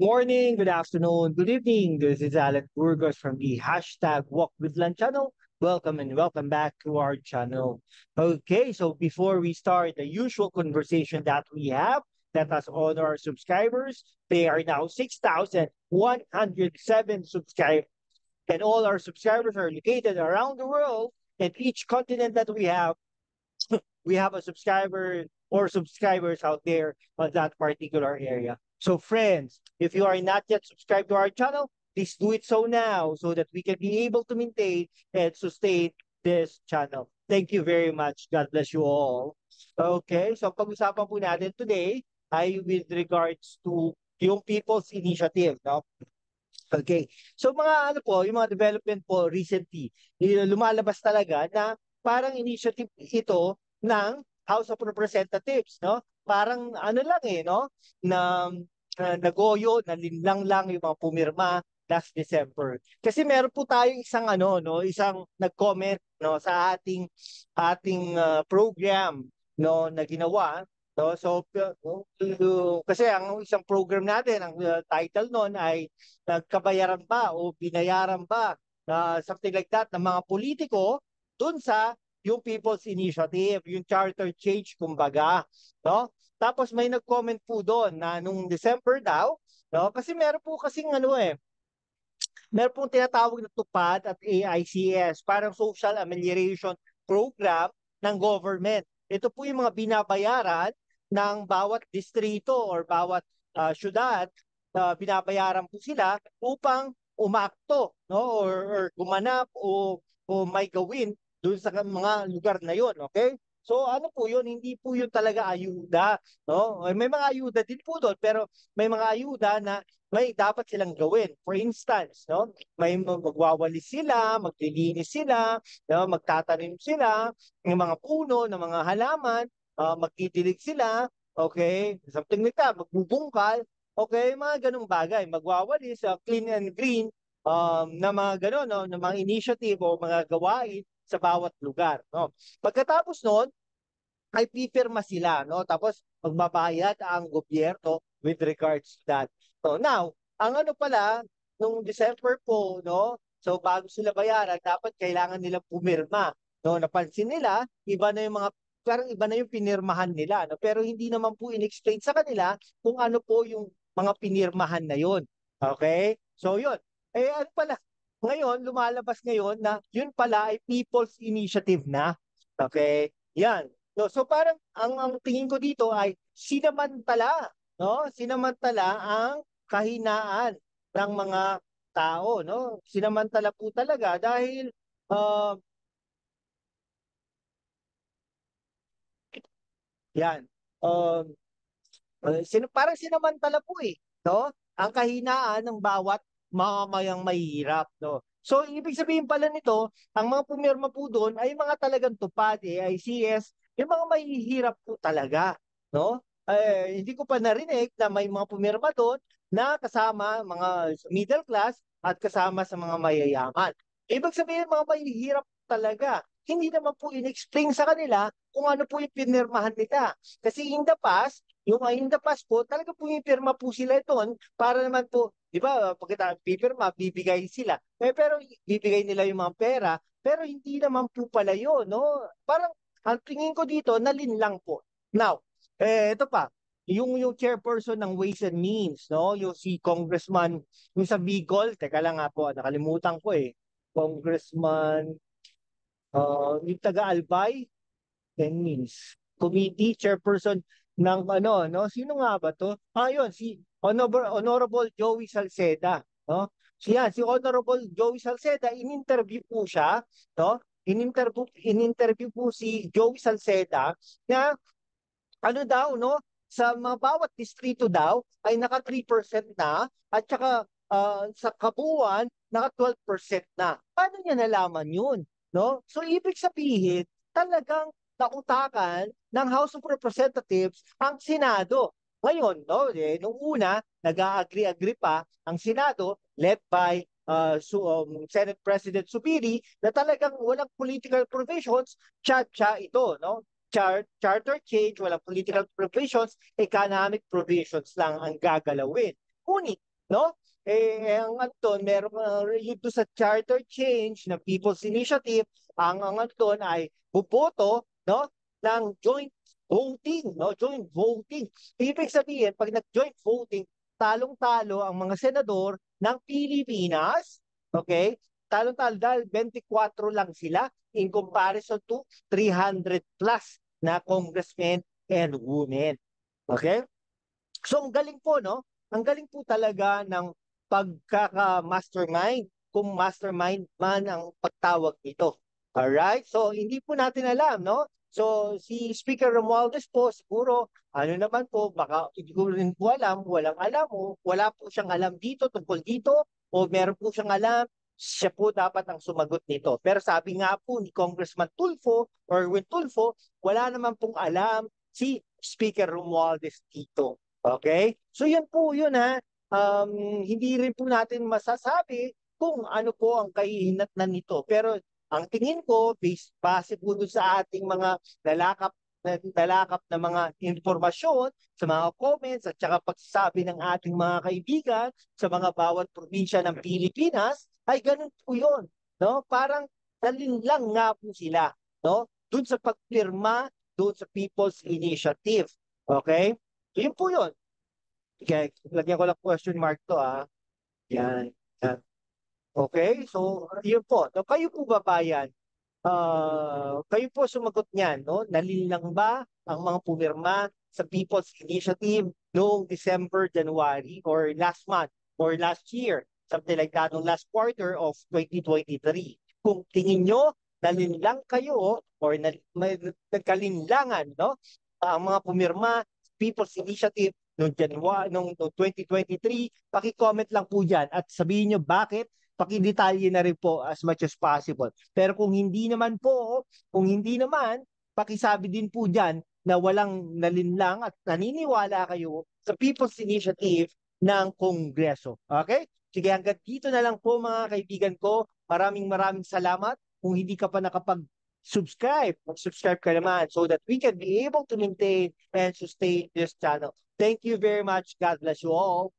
morning, good afternoon, good evening. This is Alan Burgos from the hashtag Walk with Lan channel. Welcome and welcome back to our channel. Okay, so before we start the usual conversation that we have, let us honor our subscribers. They are now 6,107 subscribers. And all our subscribers are located around the world. And each continent that we have, we have a subscriber or subscribers out there on that particular area. So friends, if you are not yet subscribed to our channel, please do it so now so that we can be able to maintain and sustain this channel. Thank you very much. God bless you all. Okay, so pag-usapan po natin today ay with regards to yung People's Initiative. No? Okay, so mga ano po, yung mga development po recently, lumalabas talaga na parang initiative ito ng House of Representatives, no? Parang ano lang eh, no? Na uh, nagoyo, nalinlang lang yung mga pumirma last December. Kasi meron po tayong isang ano, no, isang nag-comment no? Sa ating ating uh, program no? Na ginawa no? So uh, kasi ang isang program natin ang uh, title noon ay nagkabayaran ba o binayaran ba? Uh, something like that ng mga politiko dun sa yung People's Initiative, yung charter change kumbaga, no? Tapos may nag-comment po doon na nung December daw, no? Kasi meron po kasing ano eh, meron pong tinatawag na tupad at AICS, parang Social Amelioration Program ng government. Ito po yung mga binabayaran ng bawat distrito or bawat uh, syudad, uh, binabayaran po sila upang umakto no or, or gumanap o o may gawin doon sa mga lugar na yon okay So ano po yun, hindi po yun talaga ayuda. No? May mga ayuda din po doon, pero may mga ayuda na may dapat silang gawin. For instance, no? may magwawalis sila, maglilinis sila, no? magtatanim sila ng mga puno, ng mga halaman, uh, magdidilig sila, okay? Something like that, magbubungkal, okay? Mga ganong bagay, magwawalis, uh, clean and green, um, na mga gano'n, no? na mga initiative o mga gawain sa bawat lugar. No? Pagkatapos noon, ay pipirma sila. No? Tapos magbabayad ang gobyerno with regards to that. So now, ang ano pala, nung December po, no? so bago sila bayaran, dapat kailangan nilang pumirma. No? Napansin nila, iba na yung mga parang iba na yung pinirmahan nila. No? Pero hindi naman po in-explain sa kanila kung ano po yung mga pinirmahan na yon. Okay? So yun. Eh ano pala, ngayon, lumalabas ngayon na yun pala ay people's initiative na. Okay? Yan. No, so parang ang, ang tingin ko dito ay sinamantala, no? Sinamantala ang kahinaan ng mga tao, no? Sinamantala po talaga dahil uh, yan. Um, uh, sin parang sinamantala po eh, no? Ang kahinaan ng bawat mamamayang mahirap. No? So, ibig sabihin pala nito, ang mga pumirma po doon ay mga talagang tupad, AICS, yung mga mahihirap po talaga. No? Eh, hindi ko pa narinig na may mga pumirma doon na kasama mga middle class at kasama sa mga mayayaman. Ibig sabihin, mga mahihirap talaga. Hindi naman po in-explain sa kanila kung ano po yung pinirmahan nila. Kasi in the past, yung in the past po, talaga po yung pirma po sila doon para naman po Di ba, pagkita pipirma, bibigay sila. Eh, pero bibigay nila yung mga pera, pero hindi naman po pala yun, no? Parang, ang tingin ko dito, nalinlang po. Now, eh, ito pa, yung yung chairperson ng Ways and Means, no? Yung si Congressman, yung sa Bicol, teka lang nga po, nakalimutan ko eh. Congressman, uh, yung taga-Albay, and Means. Committee chairperson ng ano, no? Sino nga ba to? Ah, yun, si Honorable, Honorable Joey Salceda, no? Siya, si Honorable Joey Salceda, in-interview po siya, no? In-interview in-interview po si Joey Salceda na ano daw, no? Sa mga bawat distrito daw ay naka 3% na at saka uh, sa kabuuan naka 12% na. Paano niya nalaman 'yun, no? So ibig sabihin, talagang nautakan ng House of Representatives ang Senado ngayon, no, eh, nung una, nag-agree-agree pa ang Senado led by uh, so, um, Senate President Subiri na talagang walang political provisions, cha-cha ito, no? Char charter change, walang political provisions, economic provisions lang ang gagalawin. Ngunit, no? Eh, ang Anton, meron uh, yung sa charter change na People's Initiative, ang ang Anton ay buboto, no? ng joint voting, no? Joint voting. Ibig sabihin, pag nag-joint voting, talong-talo ang mga senador ng Pilipinas, okay? Talong-talo dahil 24 lang sila in comparison to 300 plus na congressmen and women. Okay? So ang galing po, no? Ang galing po talaga ng pagkaka-mastermind kung mastermind man ang pagtawag nito. Alright? So, hindi po natin alam, no? So, si Speaker Romualdez po, siguro, ano naman po, baka hindi ko rin po alam, walang alam o wala po siyang alam dito tungkol dito o meron po siyang alam, siya po dapat ang sumagot nito. Pero sabi nga po ni Congressman Tulfo or Win Tulfo, wala naman pong alam si Speaker Romualdez dito. Okay? So, yun po yun ha um, hindi rin po natin masasabi kung ano po ang kahihinatnan nito. Pero ang tingin ko, based, base po sa ating mga nalakap na mga informasyon sa mga comments at saka pagsasabi ng ating mga kaibigan sa mga bawat probinsya ng Pilipinas, ay ganun po yun. No? Parang dalin lang nga po sila. No? Doon sa pagpirma, doon sa People's Initiative. Okay? So yun po yun. Okay, lagyan ko lang question mark to ah. Yan. yan. Okay, so yun po. So, kayo po ba bayan? Uh, kayo po sumagot niyan, no? Nalilang ba ang mga pumirma sa People's Initiative noong December, January, or last month, or last year, something like that, noong last quarter of 2023? Kung tingin nyo, nalinlang kayo or na, may, nagkalinlangan, no? Ang mga pumirma, People's Initiative noong January, noong 2023, paki-comment lang po diyan at sabihin niyo bakit pakidetalye na rin po as much as possible. Pero kung hindi naman po, kung hindi naman, pakisabi din po diyan na walang nalinlang at naniniwala kayo sa People's Initiative ng Kongreso. Okay? Sige, hanggang dito na lang po mga kaibigan ko. Maraming maraming salamat. Kung hindi ka pa nakapag subscribe, mag-subscribe ka naman so that we can be able to maintain and sustain this channel. Thank you very much. God bless you all.